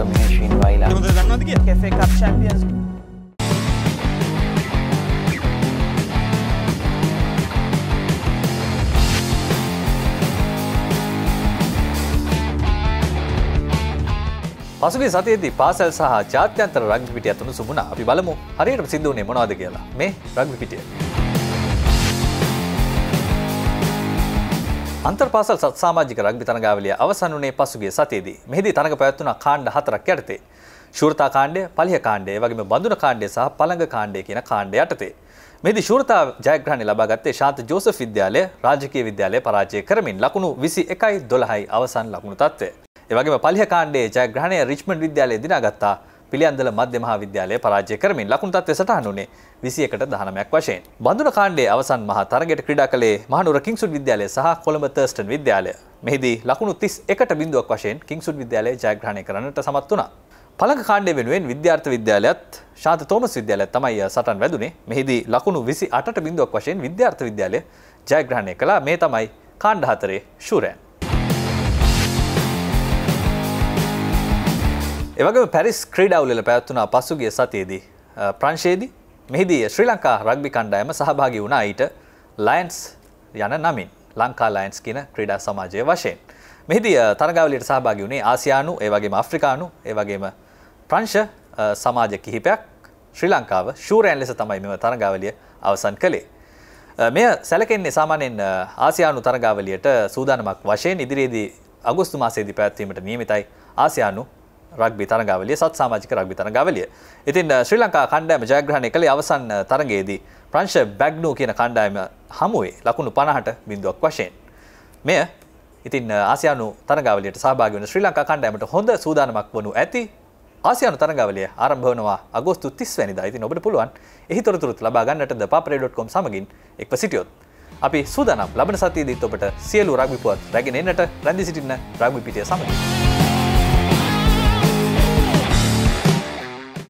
මිනේශ්‍රීන් වයිලා දන්නවද කිය FA Cup champions. පසුගේ සතියේදී පාසල් සහ ජාත්‍යන්තර රග්බි පිටිය අතුණු සුමුණා. අපි බලමු හරියටම සිද්ධ වුණේ මොනවද කියලා. මේ රග්බි පිටිය. අන්තර්පාසල් සත් සාමාජික රග්බි තරගාවලිය අවසන් වුණේ පසුගිය සතියේදී. මෙහිදී තරග පැවැත්වුණා කාණ්ඩ හතරක් යටතේ. ශූරතා කාණ්ඩය, පලිහ කාණ්ඩය, වගේම බඳුන කාණ්ඩය සහ පළඟ කාණ්ඩය කියන කාණ්ඩ යටතේ. මෙහිදී ශූරතා ජයග්‍රහණය ලබා ගත්තේ ශාන්ත ජෝසෆ් විද්‍යාලය රාජකීය විද්‍යාලය පරාජය කරමින් ලකුණු 21යි 12යි අවසන් ලකුණු තත්ත්වය. එවගේම පලිහ කාණ්ඩයේ ජයග්‍රහණය රිච්මන්ඩ් විද්‍යාලය දිනාගත්තා. පිළියන්දල මධ්‍ය මහා විද්‍යාලය පරාජය කරමින් ලකුණු තත්ත්වය සටහන් වුණේ 21ට 19ක් වශයෙන්. බඳුන කාණ්ඩයේ අවසන් මහා තරගයට ක්‍රීඩා කළේ මහනුවර කිංසුඩ් විද්‍යාලය සහ කොළඹ තර්ස්ටන් විද්‍යාලය. මෙහිදී ලකුණු 31ට බිඳුවක් වශයෙන් කිංසුඩ් විද්‍යාලය ජයග්‍රහණය කරන්නට සමත් වුණා. පළඟ කාණ්ඩය වෙනුවෙන් විද්‍යාර්ථ විද්‍යාලයත් ශාන්ත තෝමස් විද්‍යාලයත් තමයි සටන් වැදුනේ. මෙහිදී ලකුණු 28ට බිඳුවක් වශයෙන් විද්‍යාර්ථ විද්‍යාලය ජයග්‍රහණය කළා. මේ තමයි කාණ්ඩ හතරේ ශූරයන්. එවගේම පැරිස් ක්‍රීඩාවලල පැවැත්වුණා පසුගිය සතියේදී ප්‍රංශයේදී මෙහිදී ශ්‍රී ලංකා රග්බි කණ්ඩායම සහභාගී වුණා ඊට ලයන්ස් යන නමින් ලංකා ලයන්ස් කියන ක්‍රීඩා සමාජය වශයෙන්. මෙහිදී තරගාවලියට සහභාගී වුණේ ආසියානු, ඒ වගේම අප්‍රිකානු, ඒ වගේම ප්‍රංශ සමාජ කිහිපයක් ශ්‍රී ලංකාව ශූරයන් ලෙස තමයි මෙම තරගාවලිය අවසන් කළේ. මෙය සැලකෙන්නේ සාමාන්‍යයෙන් ආසියානු තරගාවලියට සූදානමක් වශයෙන් ඉදිරියේදී අගෝස්තු මාසයේදී පැවැත්වීමට නියමිතයි ආසියානු රග්බි තරගාවලිය සත් සාමාජික රග්බි තරගාවලිය. ඉතින් ශ්‍රී ලංකා කණ්ඩායම ජයග්‍රහණය කළේ අවසන් තරගයේදී ප්‍රංශ බැග්නූ කියන කණ්ඩායම හමුවේ ලකුණු 50ට බිඳුවක් වශයෙන්. මෙය ඉතින් ආසියානු තරගාවලියට සහභාගී වන ශ්‍රී ලංකා කණ්ඩායමට හොඳ සූදානමක් වනු ඇති. ආසියානු තරගාවලිය ආරම්භ වනවා අගෝස්තු 30 වැනිදා. ඉතින් ඔබට පුළුවන් එහි තොරතුරුත් ලබා ගන්නට thepaperay.com සමගින් එක්ව සිටියොත්. අපි සූදානම් ලබන සතියේදීත් ඔබට සියලු රග්බි පුවත් රැගෙන එන්නට රැඳී සිටින්න රග්බි පිටිය සමගින්.